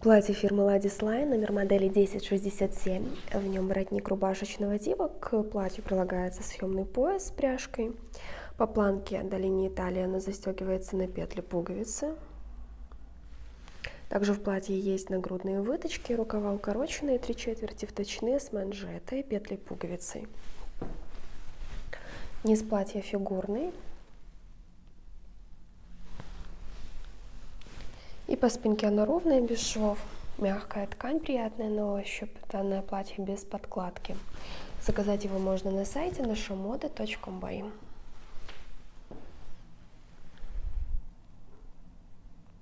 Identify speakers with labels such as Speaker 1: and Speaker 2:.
Speaker 1: Платье фирмы Ladis Line, номер модели 1067. В нем воротник рубашечного типа. К платью прилагается съемный пояс с пряжкой. По планке до линии талии она застегивается на петли пуговицы. Также в платье есть нагрудные выточки, рукава укороченные, три четверти вточные с манжетой, петли пуговицей. Низ платья фигурный. И по спинке оно ровное, без швов. Мягкая ткань, приятная на ощупь. Данное платье без подкладки. Заказать его можно на сайте нашамода.бай.